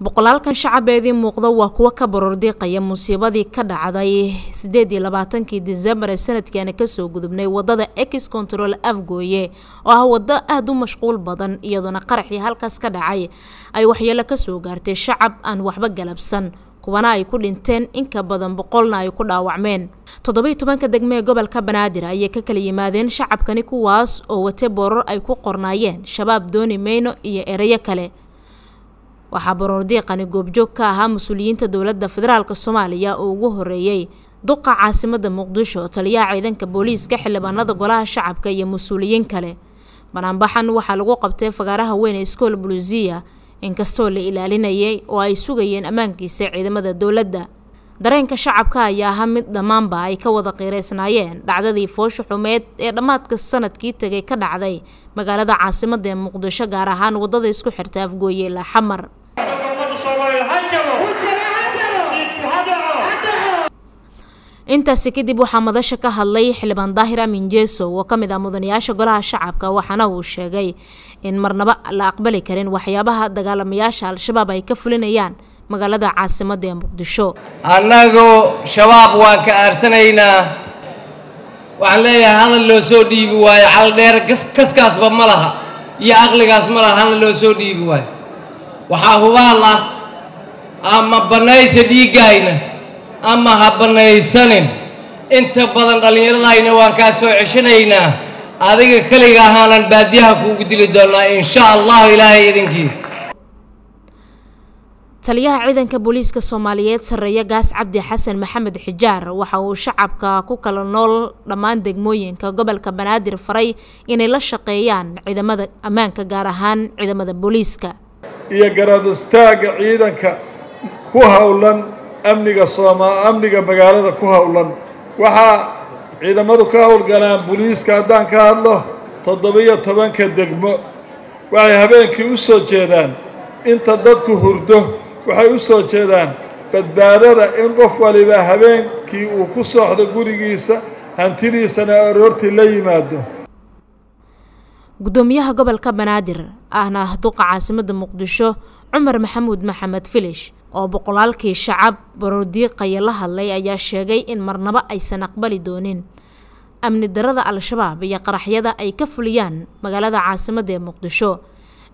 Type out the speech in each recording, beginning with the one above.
boqolaalkan shacabeedii muuqda waa kuwo ka barordiiqaya musiibadii ka dhacday sideed labaatankii disembar ee sanadkiana ka soo gudubnay waddada ex control afgooye oo ah wado aada u mashquul badan iyadoona qaraxii halkaas ka dhacay ay waxyeelo ka soo gaartay shacab aan waxba galabsan kuwana ay ku dhinteen inka badan boqolna ay ku dhaawacmeen. Toddobiiy tobanka degme ee gobolka banaadir ayay ka kala yimaadeen shacabkani kuwaas oo wate boorar ay ku qornaayeen shabaab dooni meyno iyo erayo kale waxaa baroordiiqani goobjoog ka ahaa mas'uuliyiinta dowladda federaalk soomaaliya oo ugu horeeyey duqa caasimada muqdisho taliyaha ciidanka booliiska xildhibaanada golaha shacabka iyo mas'uuliyiin kale. Banaanbaxan waxaa lagu qabtay fagaaraha weyn ee iskool buluusiya inkastoo la ilaalinayay oo ay sugayeen ammaankiisa ciidamada dowladda. Dareenka shacabka ayaa ahaa mid dhammaanba ay ka wada qiireysnaayeen dhacdadii foosha xumeed ee dhammaadka sannadkii tegay ka dhacday magaalada caasimada ee muqdisho gaar ahaan waddada isku xirta afgooye ilaa xamar intaasi kadib waxaa madasha ka hadlay xildhibaan daahir amin jeeso oo ka mid ah mudanayaasha golaha shacabka waxaana uu sheegay in marnaba la aqbali karin waxyaabaha dagaalamayaasha al-shabaab ay ka fulinayaan magaalada caasimada ee muqdisho. Annagu shabaab waan ka aarsanaynaa waxaan leeyahay hadal loo soo dhiibi waayo caldheer kaskaasba ma laha iyo aqligaas ma laha hadal loo soo dhiibi waayo. Waxaa hubaal ah ama bannaysa dhiiggayna ama ha bannaysanin inta badan dhallinyaradayna waan kaa soo ceshanaynaa adiga keliga ahaanan baadiyaha kuugu dili doonnaa insha allahu ilaahay idinkii. Taliyaha ciidanka booliiska soomaaliyeed sarreeya gaas cabdi xasan maxamed xijaar waxa uu shacabka ku kala nool dhammaan degmooyinka gobolka banaadir faray inay la shaqeeyaan ciidamada ammaanka gaar ahaan ciidamada booliiska. Iyo garab istaaga ciidanka ku howlan amniga sooma amniga magaalada ku howlan waxaa ciidamadu ka howlgalaan booliiska haddaan ka hadlo toddobiyo tobanka degmo. Waxay habeenkii u soo jeedaan inta dadku hurdo waxay u soo jeedaan badbaadada in qof waliba habeenkii uu ku sooxdo gurigiisa hantidiisana aroortii la yimaado. Gudoomiyaha gobolka banaadir ahna duqa caasimada muqdisho cumar maxamuud maxamed filish oo boqolaalkii shacab baroodiiqaya la hadlay ayaa sheegay in marnaba aysan aqbali doonin. Amni darada al-shabaab iyo qaraxyada ay ka fuliyaan magaalada caasimada ee muqdisho.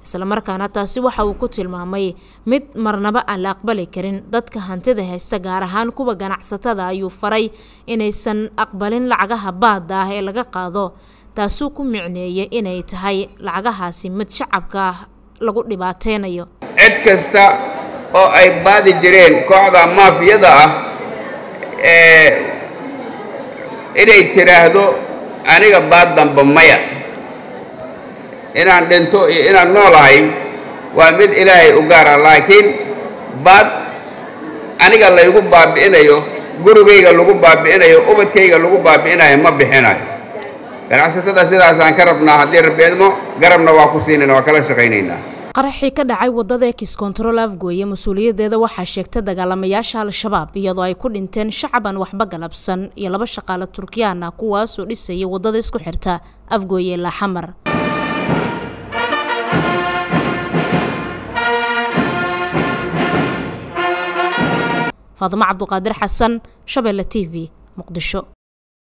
Islamarkaana taasi waxa uu ku tilmaamay mid marnaba aan la aqbali karin dadka hantida haysta gaar ahaan kuwa ganacsatada ayuu faray inaysan aqbalin lacagaha baada ah ee laga qaado taasuu ku micneeyay inay tahay lacagahaasi mid shacabka lagu dhibaateynayo cid kasta oo ay baadi jireen kooxda maafiyada ah ee inay tidhaahdo aniga baad damba maya. Inaan dhinto iyo inaan noolahay waa mid ilaahay u gaara laakiin baad aniga laygu baabi'inayo gurigayga lagu baabi'inayo ubadkayga lagu baabi'inayo ma bixinayo. Ganacsatada sidaasaan ka rabnaa haddii rabeedmo garabna waa ku siinayna waa kala shaqaynaynaa qaraxii ka dhacay waddada ex control afgooye mas'uuliyadeeda waxaa sheegtay dagaalamayaasha al-shabaab iyadoo ay ku dhinteen shacab aan waxba galabsan iyo laba shaqaale turkiyaan ah kuwaasoo dhisaya waddada isku xirta afgooye ilaa xamar. Faadimo cabduqaadir xasan shabeelle t v muqdisho